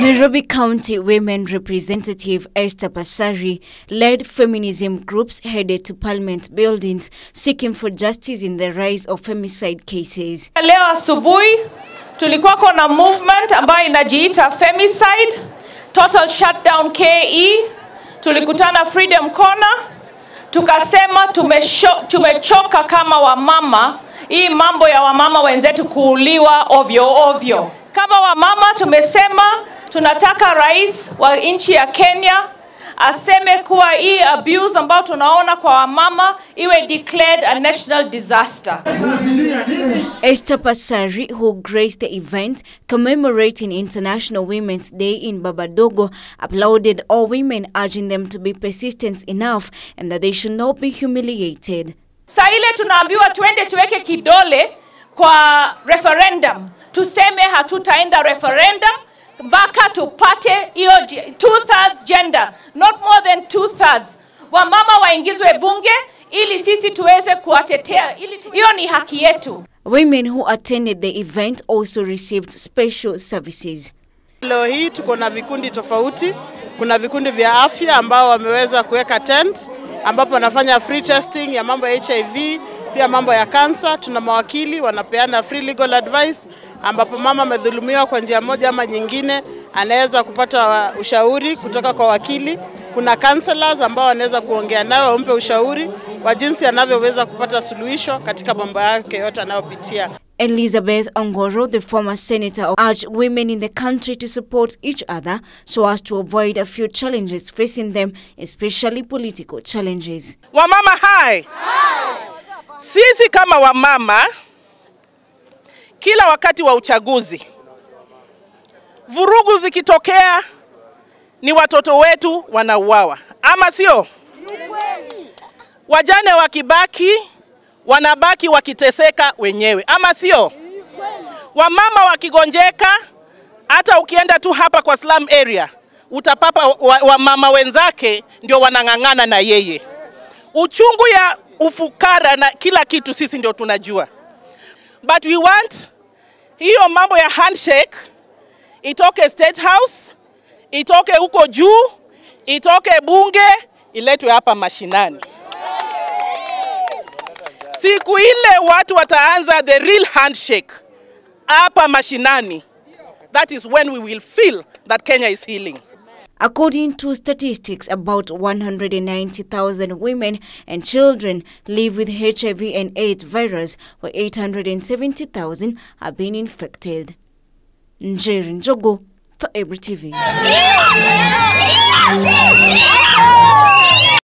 Nairobi County Women Representative Esther Pasari led feminism groups headed to parliament buildings seeking for justice in the rise of femicide cases. Leo asubuhi tulikuwa na movement ambayo inajiita Femicide Total Shutdown KE. Tulikutana Freedom Corner, tukasema tumesho, tumechoka kama wamama hii mambo ya wamama wenzetu kuuliwa ovyo ovyo. Kama wamama tumesema tunataka rais wa nchi ya Kenya aseme kuwa hii abuse ambayo tunaona kwa wamama iwe declared a national disaster. Esther Pasari, who graced the event commemorating International Women's Day in Babadogo, applauded all women, urging them to be persistent enough and that they should not be humiliated. Saa ile tunaambiwa tuende tuweke kidole kwa referendum, tuseme hatutaenda referendum mpaka tupate hiyo two thirds gender, not more than two thirds. Wamama waingizwe bunge ili sisi tuweze kuwatetea, ili hiyo ni haki yetu. Women who attended the event also received special services. Leo hii tuko na vikundi tofauti. Kuna vikundi vya afya ambao wameweza kuweka tent ambapo wanafanya free testing ya mambo ya HIV, pia mambo ya kansa. Tuna mawakili wanapeana free legal advice, ambapo mama amedhulumiwa kwa njia moja ama nyingine, anaweza kupata ushauri kutoka kwa wakili. Kuna counselors ambao wanaweza kuongea nayo, wampe ushauri wa jinsi anavyoweza kupata suluhisho katika mambo yake yote anayopitia. Elizabeth Ongoro, the former senator, urged women in the country to support each other so as to avoid a few challenges facing them, especially political challenges. Wamama hai, sisi kama wamama, kila wakati wa uchaguzi, vurugu zikitokea, ni watoto wetu wanauawa, ama sio? Wajane wakibaki, wanabaki wakiteseka wenyewe, ama sio? Wamama wakigonjeka, hata ukienda tu hapa kwa slum area utapapa wamama wa wenzake ndio wanang'ang'ana na yeye. Uchungu ya ufukara na kila kitu sisi ndio tunajua, but we want hiyo mambo ya handshake itoke State House, itoke huko juu, itoke bunge, iletwe hapa mashinani. Siku ile watu wataanza the real handshake hapa mashinani, that is when we will feel that Kenya is healing. According to statistics, about 190,000 women and children live with HIV and AIDS virus, while 870,000 have been infected. Njeri Njogo for Every TV.